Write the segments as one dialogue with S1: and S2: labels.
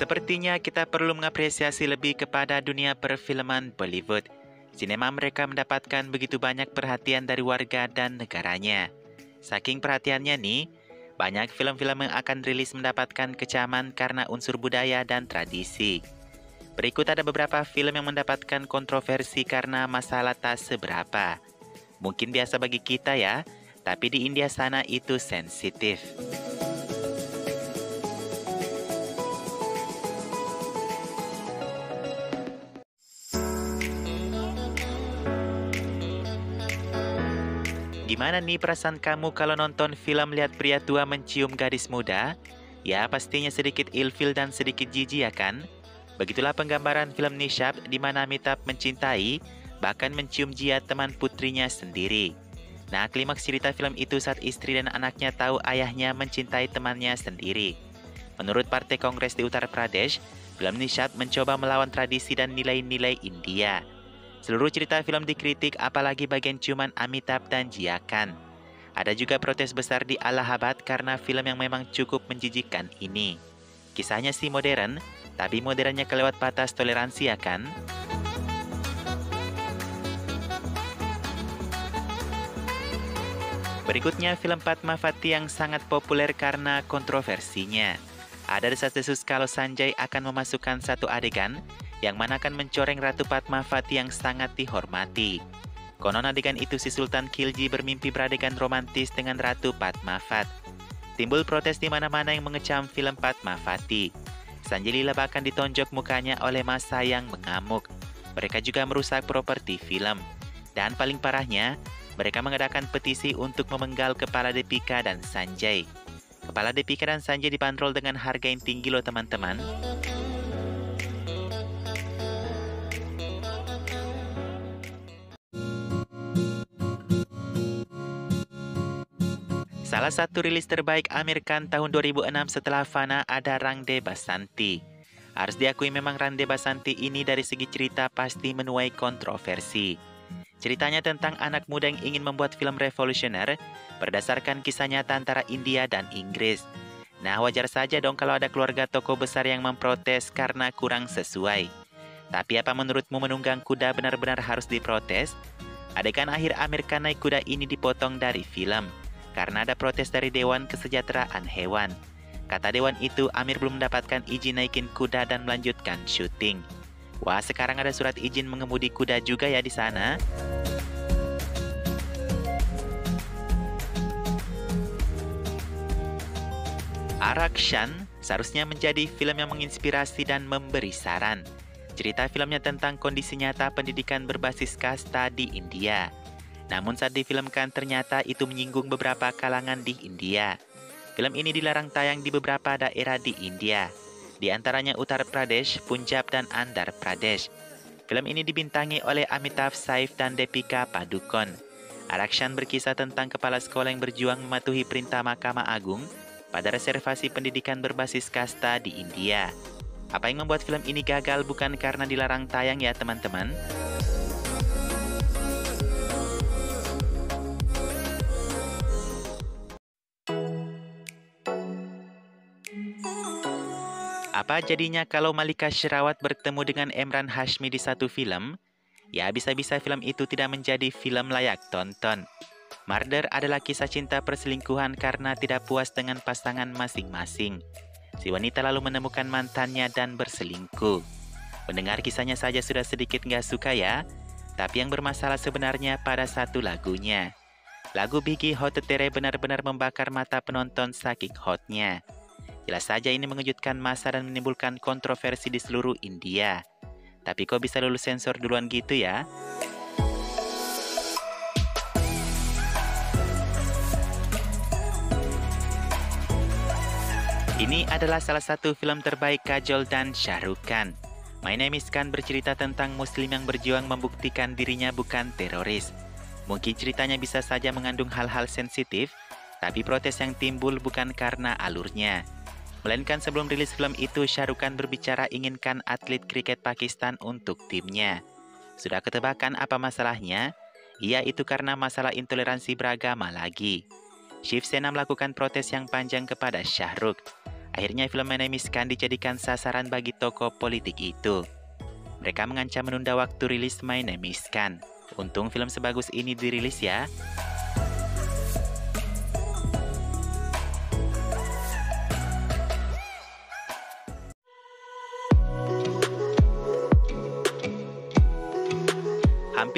S1: Sepertinya kita perlu mengapresiasi lebih kepada dunia perfilman Bollywood. Sinema mereka mendapatkan begitu banyak perhatian dari warga dan negaranya. Saking perhatiannya nih, banyak film-film yang akan rilis mendapatkan kecaman karena unsur budaya dan tradisi. Berikut ada beberapa film yang mendapatkan kontroversi karena masalah tak seberapa. Mungkin biasa bagi kita ya, tapi di India sana itu sensitif. Gimana nih perasaan kamu kalau nonton film lihat pria tua mencium gadis muda? Ya, pastinya sedikit ilfil dan sedikit jijik ya kan? Begitulah penggambaran film Nishab di mana Amitabh mencintai, bahkan mencium jia teman putrinya sendiri. Nah, klimaks cerita film itu saat istri dan anaknya tahu ayahnya mencintai temannya sendiri. Menurut Partai Kongres di Uttar Pradesh, film Nishab mencoba melawan tradisi dan nilai-nilai India. Seluruh cerita film dikritik apalagi bagian ciuman Amitabh dan Jiakan. Ada juga protes besar di Allahabad karena film yang memang cukup menjijikkan ini. Kisahnya sih modern, tapi modernnya kelewat batas toleransi ya kan? Berikutnya film Padma Fati yang sangat populer karena kontroversinya. Ada desas-desus kalau Sanjay akan memasukkan satu adegan yang mana akan mencoreng Ratu Fatmawati yang sangat dihormati. Konon adegan itu si Sultan Khilji bermimpi beradegan romantis dengan Ratu Fatmawat. Timbul protes di mana-mana yang mengecam film Fatmawati. Sanjay Lila bahkan ditonjok mukanya oleh masa yang mengamuk. Mereka juga merusak properti film. Dan paling parahnya, mereka mengadakan petisi untuk memenggal kepala Depika dan Sanjay. Kepala Depika dan Sanjay dibanderol dengan harga yang tinggi loh teman-teman. Salah satu rilis terbaik Amir Khan tahun 2006 setelah Fana ada Rang De Basanti. Harus diakui memang Rang De Basanti ini dari segi cerita pasti menuai kontroversi. Ceritanya tentang anak muda yang ingin membuat film revolusioner berdasarkan kisah nyata antara India dan Inggris. Nah wajar saja dong kalau ada keluarga tokoh besar yang memprotes karena kurang sesuai. Tapi apa menurutmu menunggang kuda benar-benar harus diprotes? Adegan akhir Amir Khan naik kuda ini dipotong dari film karena ada protes dari Dewan Kesejahteraan Hewan. Kata Dewan itu, Amir belum mendapatkan izin naikin kuda dan melanjutkan syuting. Wah, sekarang ada surat izin mengemudi kuda juga ya di sana. Arakshan seharusnya menjadi film yang menginspirasi dan memberi saran. Cerita filmnya tentang kondisi nyata pendidikan berbasis kasta di India. Namun saat difilmkan ternyata itu menyinggung beberapa kalangan di India. Film ini dilarang tayang di beberapa daerah di India, di antaranya Uttar Pradesh, Punjab, dan Andhra Pradesh. Film ini dibintangi oleh Amitabh Saif dan Depika Padukone. Arakshan berkisah tentang kepala sekolah yang berjuang mematuhi perintah Mahkamah Agung pada reservasi pendidikan berbasis kasta di India. Apa yang membuat film ini gagal bukan karena dilarang tayang ya teman-teman? Apa jadinya kalau Malika Sherawat bertemu dengan Emran Hashmi di satu film? Ya, bisa-bisa film itu tidak menjadi film layak tonton. Murder adalah kisah cinta perselingkuhan karena tidak puas dengan pasangan masing-masing. Si wanita lalu menemukan mantannya dan berselingkuh. Mendengar kisahnya saja sudah sedikit nggak suka ya, tapi yang bermasalah sebenarnya pada satu lagunya. Lagu Biggie Hot Tere benar-benar membakar mata penonton saking hotnya. Jelas saja ini mengejutkan masa dan menimbulkan kontroversi di seluruh India. Tapi kok bisa lulus sensor duluan gitu ya? Ini adalah salah satu film terbaik Kajol dan Shahrukh Khan. My Name is Khan bercerita tentang muslim yang berjuang membuktikan dirinya bukan teroris. Mungkin ceritanya bisa saja mengandung hal-hal sensitif, tapi protes yang timbul bukan karena alurnya, Melainkan sebelum rilis film itu, Shah Rukh Khan berbicara inginkan atlet kriket Pakistan untuk timnya. Sudah ketebakan apa masalahnya? Iya, itu karena masalah intoleransi beragama lagi. Shiv Sena melakukan protes yang panjang kepada Shah Rukh. Akhirnya film menemiskan dijadikan sasaran bagi tokoh politik itu. Mereka mengancam menunda waktu rilis My Name Is Khan. Untung film sebagus ini dirilis ya.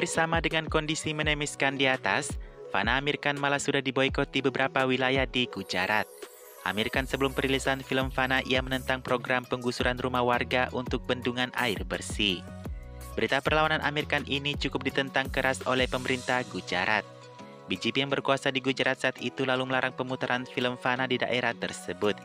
S1: Hampir sama dengan kondisi menemiskan di atas, Fana Amir Khan malah sudah diboykot di beberapa wilayah di Gujarat. Amir Khan sebelum perilisan film Fana, ia menentang program penggusuran rumah warga untuk bendungan air bersih. Berita perlawanan Amir Khan ini cukup ditentang keras oleh pemerintah Gujarat. BJP yang berkuasa di Gujarat saat itu lalu melarang pemutaran film Fana di daerah tersebut.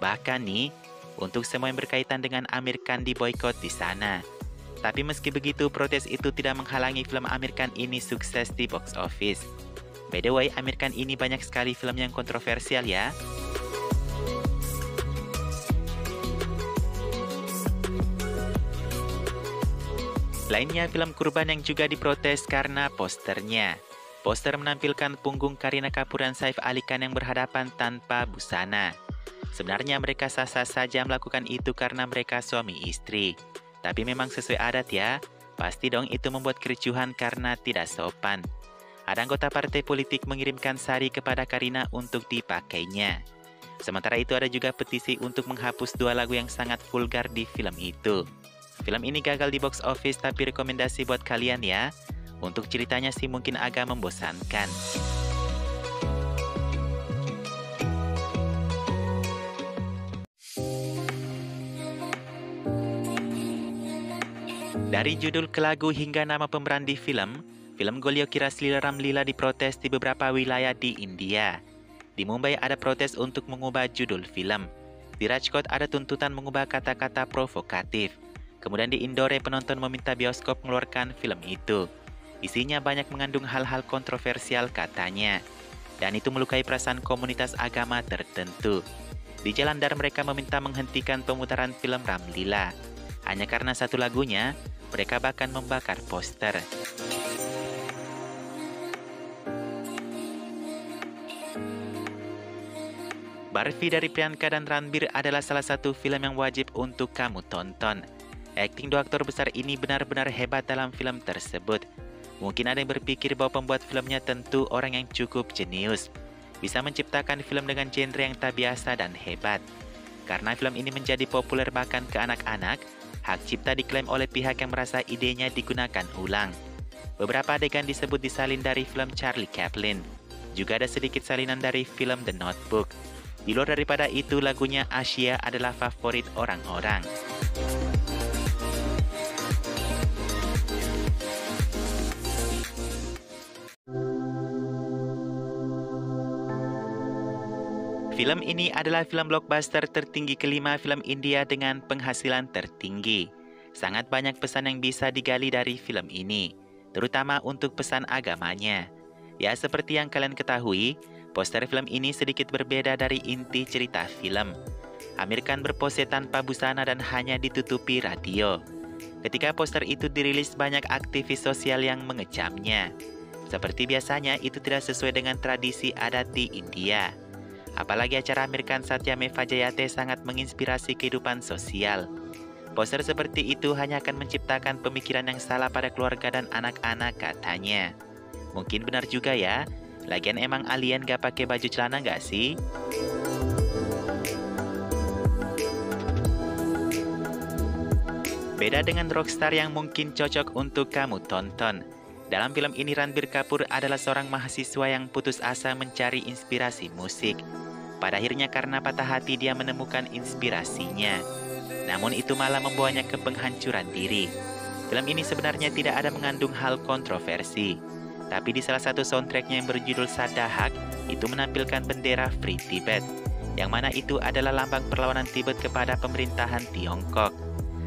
S1: Bahkan nih, untuk semua yang berkaitan dengan Amir Khan diboykot di sana. Tapi meski begitu, protes itu tidak menghalangi film Amir ini sukses di box office. By the way, Amir ini banyak sekali film yang kontroversial ya. Lainnya film Kurban yang juga diprotes karena posternya. Poster menampilkan punggung Karina Kapoor dan Saif Ali Khan yang berhadapan tanpa busana. Sebenarnya mereka sah-sah saja melakukan itu karena mereka suami istri. Tapi memang sesuai adat ya, pasti dong itu membuat kericuhan karena tidak sopan. Ada anggota partai politik mengirimkan sari kepada Karina untuk dipakainya. Sementara itu ada juga petisi untuk menghapus dua lagu yang sangat vulgar di film itu. Film ini gagal di box office tapi rekomendasi buat kalian ya. Untuk ceritanya sih mungkin agak membosankan. Dari judul ke lagu hingga nama pemeran di film, film Golio Kira Ram Lila diprotes di beberapa wilayah di India. Di Mumbai ada protes untuk mengubah judul film. Di Rajkot ada tuntutan mengubah kata-kata provokatif. Kemudian di Indore penonton meminta bioskop mengeluarkan film itu. Isinya banyak mengandung hal-hal kontroversial katanya. Dan itu melukai perasaan komunitas agama tertentu. Di Jalan Dar mereka meminta menghentikan pemutaran film Ramlila. Hanya karena satu lagunya, mereka bahkan membakar poster. Barfi dari Priyanka dan Ranbir adalah salah satu film yang wajib untuk kamu tonton. Akting dua aktor besar ini benar-benar hebat dalam film tersebut. Mungkin ada yang berpikir bahwa pembuat filmnya tentu orang yang cukup jenius. Bisa menciptakan film dengan genre yang tak biasa dan hebat. Karena film ini menjadi populer bahkan ke anak-anak, hak cipta diklaim oleh pihak yang merasa idenya digunakan ulang. Beberapa adegan disebut disalin dari film Charlie Chaplin. Juga ada sedikit salinan dari film The Notebook. Di luar daripada itu, lagunya Asia adalah favorit orang-orang. Film ini adalah film blockbuster tertinggi kelima film India dengan penghasilan tertinggi. Sangat banyak pesan yang bisa digali dari film ini, terutama untuk pesan agamanya. Ya, seperti yang kalian ketahui, poster film ini sedikit berbeda dari inti cerita film. Amir Khan berpose tanpa busana dan hanya ditutupi radio. Ketika poster itu dirilis, banyak aktivis sosial yang mengecamnya. Seperti biasanya, itu tidak sesuai dengan tradisi adat di India. Apalagi acara Amir Khan Satya Meva Jayate sangat menginspirasi kehidupan sosial. Poster seperti itu hanya akan menciptakan pemikiran yang salah pada keluarga dan anak-anak katanya. Mungkin benar juga ya, lagian emang alien gak pakai baju celana gak sih? Beda dengan rockstar yang mungkin cocok untuk kamu tonton. Dalam film ini Ranbir Kapoor adalah seorang mahasiswa yang putus asa mencari inspirasi musik. Pada akhirnya karena patah hati dia menemukan inspirasinya. Namun itu malah membawanya ke penghancuran diri. Film ini sebenarnya tidak ada mengandung hal kontroversi. Tapi di salah satu soundtracknya yang berjudul Sadahak, itu menampilkan bendera Free Tibet. Yang mana itu adalah lambang perlawanan Tibet kepada pemerintahan Tiongkok.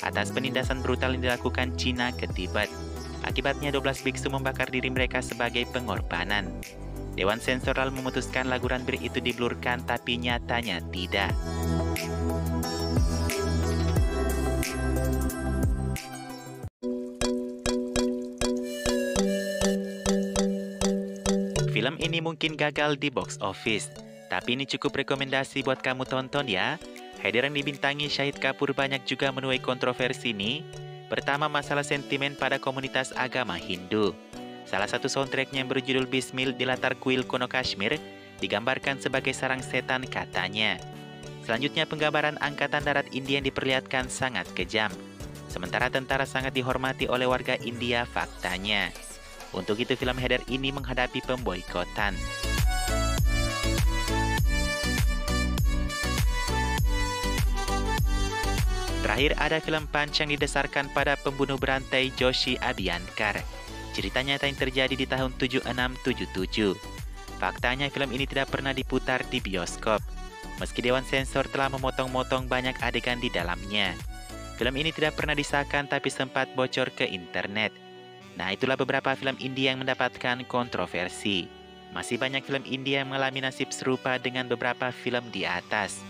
S1: Atas penindasan brutal yang dilakukan Cina ke Tibet. Akibatnya 12 biksu membakar diri mereka sebagai pengorbanan. Dewan Sensoral memutuskan lagu Ranbir itu diblurkan tapi nyatanya tidak. Film ini mungkin gagal di box office, tapi ini cukup rekomendasi buat kamu tonton ya. Hadir yang dibintangi Syahid Kapur banyak juga menuai kontroversi nih. Pertama masalah sentimen pada komunitas agama Hindu. Salah satu soundtracknya yang berjudul Bismil di latar kuil kuno Kashmir digambarkan sebagai sarang setan katanya. Selanjutnya penggambaran Angkatan Darat India yang diperlihatkan sangat kejam. Sementara tentara sangat dihormati oleh warga India faktanya. Untuk itu film Heather ini menghadapi pemboikotan. Terakhir ada film Punch yang didasarkan pada pembunuh berantai Joshi Abhiyankar. Cerita nyata yang terjadi di tahun 7677. Faktanya film ini tidak pernah diputar di bioskop. Meski Dewan Sensor telah memotong-motong banyak adegan di dalamnya. Film ini tidak pernah disahkan tapi sempat bocor ke internet. Nah, itulah beberapa film India yang mendapatkan kontroversi. Masih banyak film India yang mengalami nasib serupa dengan beberapa film di atas.